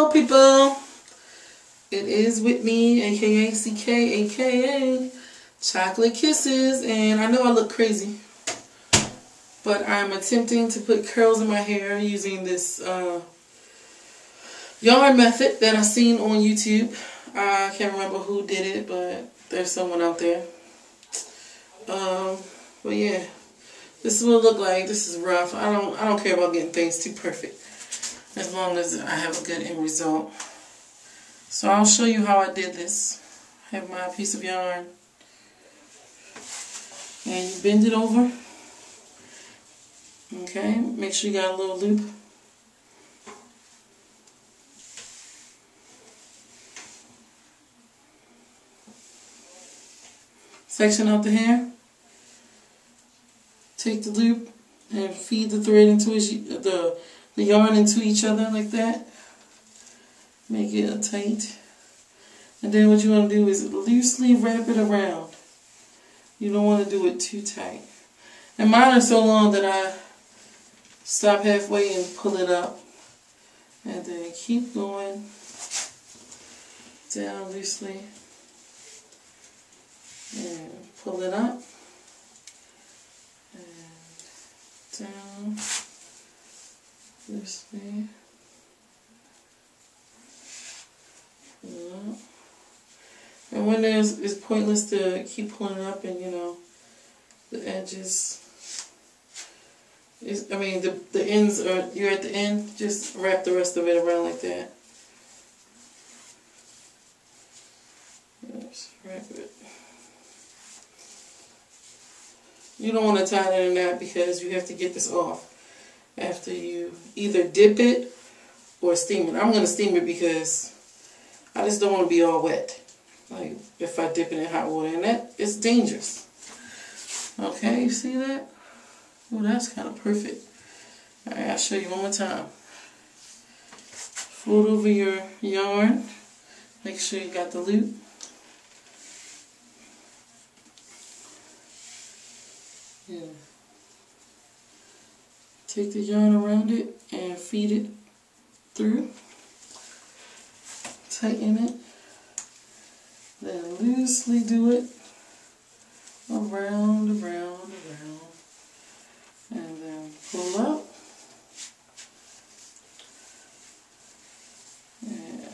Hello, people. It is with me, aka CK, aka Chocolate Kisses, and I know I look crazy, but I'm attempting to put curls in my hair using this uh, yarn method that I seen on YouTube. I can't remember who did it, but there's someone out there. Um, but yeah, this is what it look like. This is rough. I don't I don't care about getting things too perfect as long as I have a good end result. So I'll show you how I did this. I have my piece of yarn and you bend it over. Okay, make sure you got a little loop. Section out the hair. Take the loop and feed the thread into it, the the yarn into each other like that. Make it tight. And then what you want to do is loosely wrap it around. You don't want to do it too tight. And mine are so long that I stop halfway and pull it up. And then keep going down loosely. And pull it up. And down loosely. Yeah. And when there's, it's pointless to keep pulling up and, you know, the edges. I mean, the, the ends are, you're at the end, just wrap the rest of it around like that. Just wrap it. You don't want to tie it in that because you have to get this off after you either dip it or steam it. I'm going to steam it because I just don't want to be all wet. Like if I dip it in hot water and that it's dangerous. Okay, you see that? Oh, that's kind of perfect. Alright, I'll show you one more time. Fold over your yarn. Make sure you got the loop. Yeah. Take the yarn around it and feed it through. Tighten it. Then loosely do it around, around, around. And then pull up. And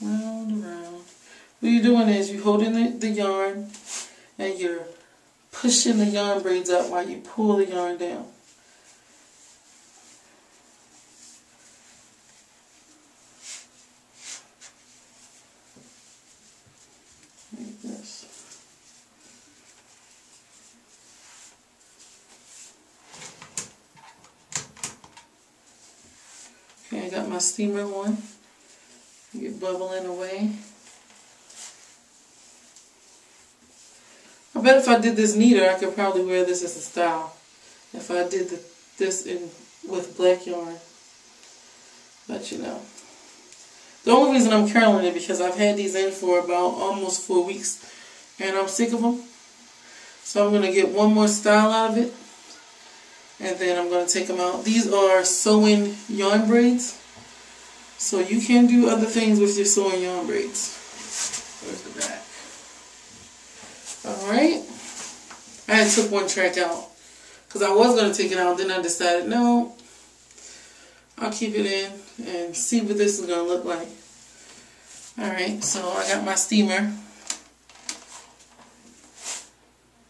round, around. What you're doing is you're holding the, the yarn and you're pushing the yarn braids up while you pull the yarn down. Like this. Okay, I got my steamer on. Get bubbling away. I bet if I did this neater, I could probably wear this as a style. If I did the, this in with black yarn. But you know. The only reason I'm curling it because I've had these in for about almost four weeks and I'm sick of them. So I'm going to get one more style out of it and then I'm going to take them out. These are sew-in yarn braids. So you can do other things with your sew-in yarn braids. Where's the back? Alright. I took one track out. Because I was going to take it out. Then I decided, no. I'll keep it in and see what this is going to look like. Alright, so I got my steamer.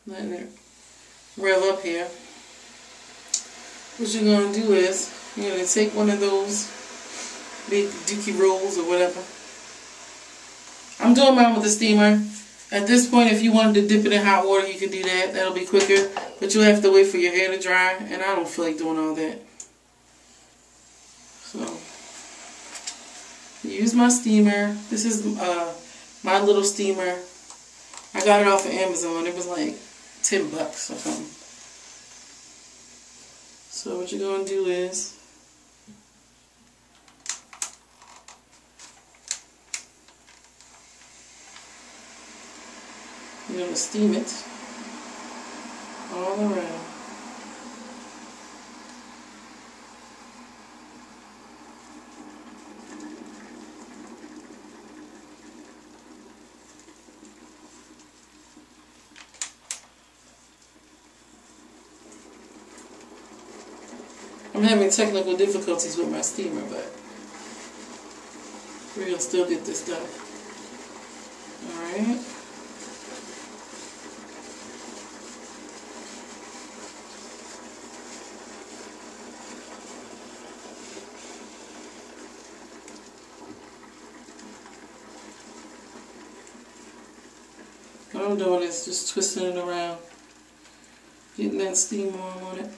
Letting it rev up here. What you're going to do is, you're going to take one of those big dookie rolls or whatever. I'm doing mine with a steamer. At this point, if you wanted to dip it in hot water, you could do that. That'll be quicker. But you'll have to wait for your hair to dry. And I don't feel like doing all that. So, use my steamer. This is uh, my little steamer. I got it off of Amazon. It was like 10 bucks or something. So what you're going to do is you're going to steam it all around. I'm having technical difficulties with my steamer, but we're gonna still get this done. Alright. What I'm doing is just twisting it around, getting that steam arm on it.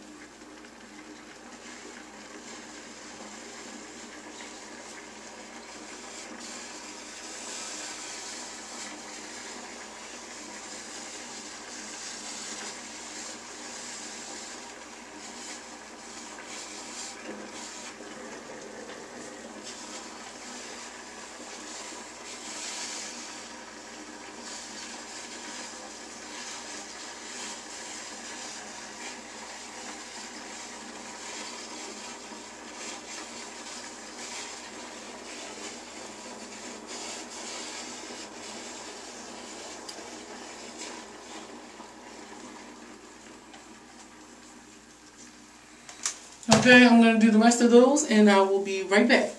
Okay, I'm going to do the rest of those and I will be right back.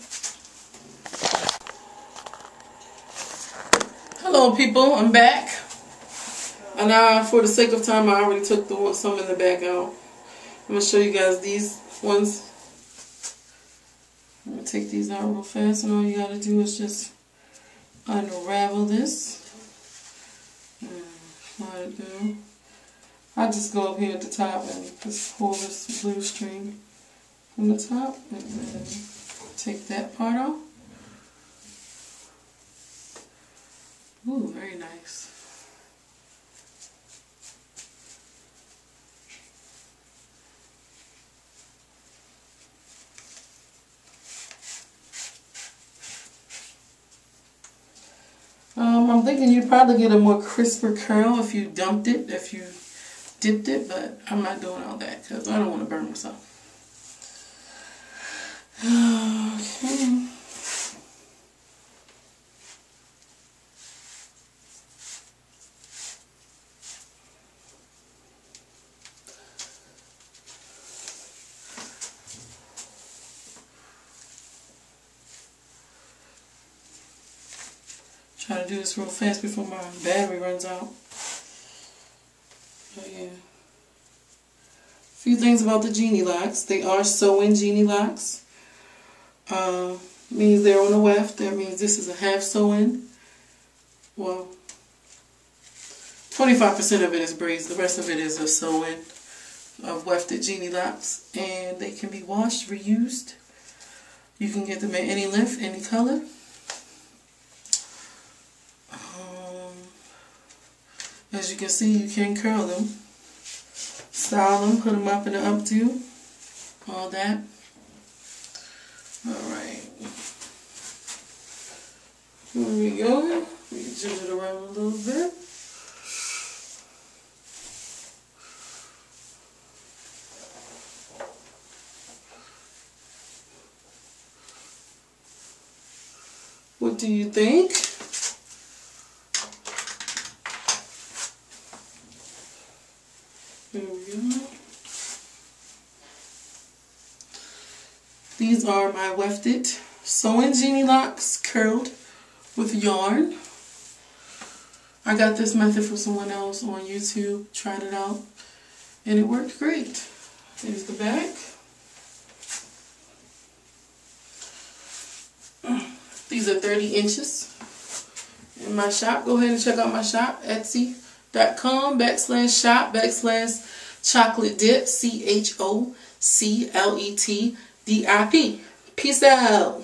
Hello people, I'm back. And now for the sake of time, I already took the some in the back out. I'm going to show you guys these ones. I'm going to take these out real fast and all you got to do is just unravel this. down. I just go up here at the top and just pull this blue string from the top take that part off. Ooh, very nice. Um, I'm thinking you'd probably get a more crisper curl if you dumped it, if you dipped it, but I'm not doing all that because I don't want to burn myself. Okay. Try to do this real fast before my battery runs out. Oh yeah. A few things about the Genie locs. They are sew-in Genie locs. Uh, means they're on the weft. That means this is a half sew-in. Well, 25% of it is braids. The rest of it is a sew-in of wefted Genie locs. And they can be washed, reused. You can get them in any length, any color. Um, as you can see, you can curl them. Style them, put them up in the updo. All that. Alright. Here we. We can jiggle it around a little bit. What do you think? These are my wefted sew-in genie locs curled with yarn. I got this method from someone else on YouTube, tried it out, and it worked great. Here's the back. These are 30 inches in my shop. Go ahead and check out my shop, etsy.com backslash shop backslash chocolate dip, C-H-O-C-L-E-T D-I-P. Peace out.